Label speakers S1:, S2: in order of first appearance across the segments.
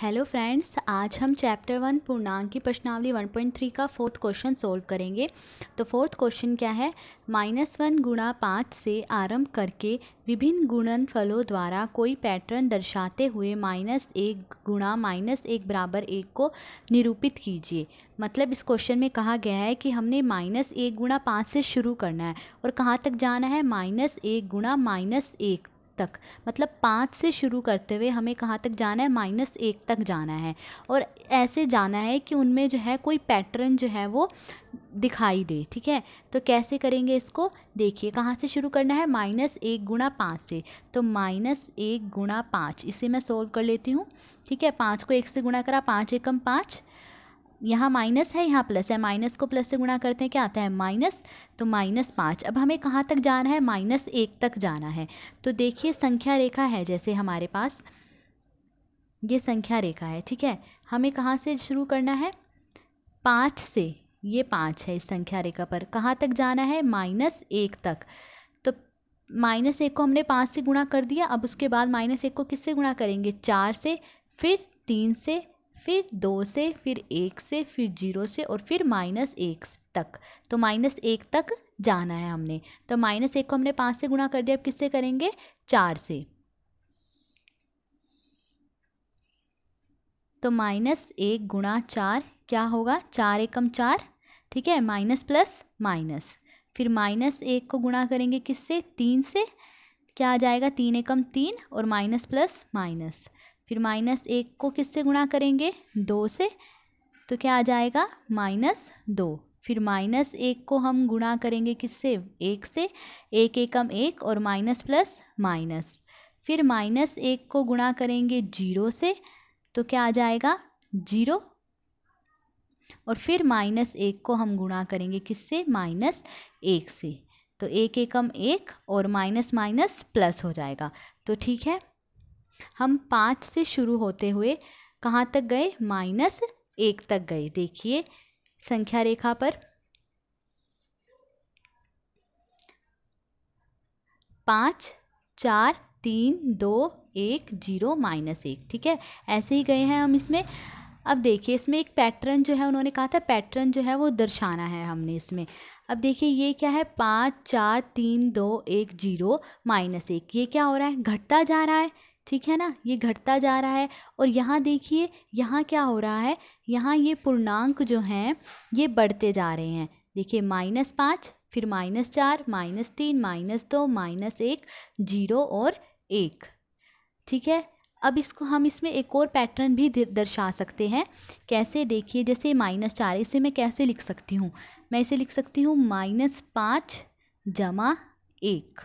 S1: Hello friends आज हम chapter one पूर्णांक की प्रश्नावली 1.3 का फोर्थ क्वेश्चन सोल्व करेंगे। तो फोर्थ क्वेश्चन क्या है? माइनस वन गुणा पाँच से आरंभ करके विभिन्न गुणन फलों द्वारा कोई पैटर्न दर्शाते हुए माइनस एक गुणा माइनस एक बराबर एक को निरूपित कीजिए। मतलब इस क्वेश्चन में कहा गया है कि हमने माइनस एक गुणा पाँच से शुरू करना है और कहाँ तक जाना है? माइनस एक गुणा माइनस एक। तक मतलब पाँच से शुरू करते हुए हमें कहाँ तक जाना है? माइनस एक तक जाना है। और ऐसे जाना है कि उनमें जो है कोई पैटर्न जो है वो दिखाई दे, ठीक है? तो कैसे करेंगे इसको? देखिए, कहाँ से शुरू करना है? माइनस एक गुणा पाँच से। तो माइनस एक गुणा पाँच, इसे मैं सोल्व कर लेती हूँ, ठीक है? पाँच को एक से गुणा करा, पाँच एकम पाँच यहाँ माइनस है, यहाँ प्लस है। माइनस को प्लस से गुणा करते हैं, क्या आता है? माइनस तो माइनस पाँच। अब हमें कहाँ तक जाना है? माइनस एक तक जाना है। तो देखिए, संख्या रेखा है जैसे हमारे पास। ये संख्या रेखा है, ठीक है? हमें कहाँ से शुरू करना है? पाँच से। ये पाँच है इस संख्या रेखा पर। कहाँ तक जाना है? माइनस एक तक। तो माइनस एक को हमने पाँच से गुणा कर दिया। अब उसके बाद माइनस एक को किससे गुणा करेंगे? चार से, फिर तीन से फिर दो से, फिर एक से, फिर ज़ीरो से और फिर माइनस एक तक। तो माइनस एक तक जाना है हमने। तो माइनस एक को हमने पाँच से गुणा कर दिया। अब किससे करेंगे? चार से। तो माइनस एक गुणा चार क्या होगा? चार एकम चार, ठीक है? Minus plus minus. फिर माइनस एक को गुणा करेंगे किससे? तीन से। क्या आ जाएगा? तीन एकम तीन और माइनस प्लस माइनस। फिर माइनस एक को किससे गुणा करेंगे? दो से। तो क्या आ जाएगा? माइनस दो। फिर माइनस एक को हम गुणा करेंगे किससे? एक से। एक एकम एक और माइनस प्लस माइनस। फिर माइनस एक को गुणा करेंगे ज़ीरो से। तो क्या आ जाएगा? ज़ीरो। और फिर माइनस एक को हम गुणा करेंगे किससे? माइनस एक से। तो एक एकम एक और माइनस माइनस प्लस हो जाएगा। तो ठीक है। हम पाँच से शुरू होते हुए कहाँ तक गए? माइनस एक तक गए। देखिए, संख्या रेखा पर। पाँच, चार, तीन, दो, एक, ज़ीरो, माइनस एक। ठीक है? ऐसे ही गए हैं हम इसमें। अब देखिए, इसमें एक पैटर्न जो है, उन्होंने कहा था, पैटर्न जो है, वो दर्शाना है हमने इसमें। अब देखिए, ये क्या है? पाँच, चार, तीन, दो, एक, ज़ीरो, माइनस एक। ये क्या हो रहा है? घटता जा रहा है। ठीक है ना? ये घटता जा रहा है और यहाँ देखिए, यहाँ क्या हो रहा है? यहाँ ये पूर्णांक जो हैं, ये बढ़ते जा रहे हैं। देखिए, माइनस पाँच, फिर माइनस चार, माइनस तीन, माइनस दो, माइनस एक, ज़ीरो और एक। ठीक है? अब इसको हम इसमें एक और पैटर्न भी दर्शा सकते हैं। कैसे? देखिए, जैसे माइनस चार, इसे मैं कैसे लिख सकती हूँ? मैं इसे लिख सकती हूँ, माइनस पाँच जमा एक।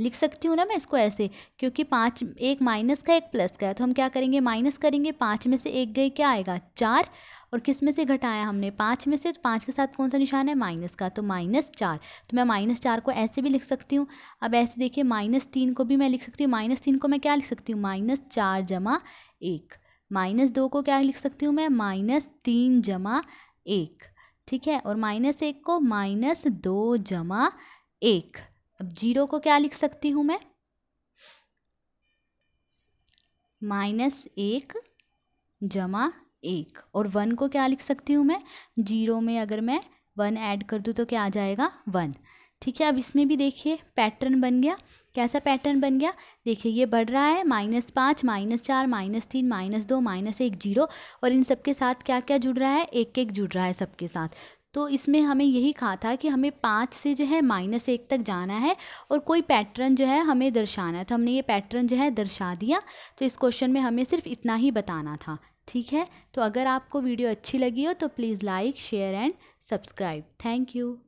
S1: लिख सकती हूँ ना मैं इसको ऐसे? क्योंकि पाँच, एक माइनस का एक प्लस का है तो हम क्या करेंगे? माइनस करेंगे, पाँच में से एक गए क्या आएगा? चार। और किसमें से घटाया हमने? पाँच में से तो पाँच के साथ कौन सा निशान है? माइनस का तो माइनस चार। तो मैं माइनस चार को ऐसे भी लिख सकती हूँ। अब ऐसे देखिए, माइनस तीन को भी मैं लिख सकती हूँ। माइनस तीन को मैं क्या लिख सकती हूँ? माइनस चार जमा एक। माइनस दो को क्या लिख सकती हूँ मैं? माइनस तीन जमा एक। ठीक है? और माइनस एक को माइनस दो जमा एक। अब ज़ीरो को क्या लिख सकती हूँ मैं? माइनस एक जमा एक। और वन को क्या लिख सकती हूँ मैं? ज़ीरो में अगर मैं वन ऐड कर दूँ तो क्या आ जाएगा? वन। ठीक है, अब इसमें भी देखिए, पैटर्न बन गया। कैसा पैटर्न बन गया? देखिए, ये बढ़ रहा है, माइनस पाँच, माइनस चार, माइनस तीन, माइनस दो, माइनस एक, ज़ीरो। और इन सबके साथ क्या क्या जुड़ रहा है? एक एक जुड़ रहा है सबके साथ। तो इसमें हमें यही कहा था कि हमें पाँच से जो है माइनस एक तक जाना है और कोई पैटर्न जो है हमें दर्शाना है। तो हमने ये पैटर्न जो है दर्शा दिया। तो इस क्वेश्चन में हमें सिर्फ़ इतना ही बताना था। ठीक है? तो अगर आपको वीडियो अच्छी लगी हो तो please like, share and subscribe. Thank you.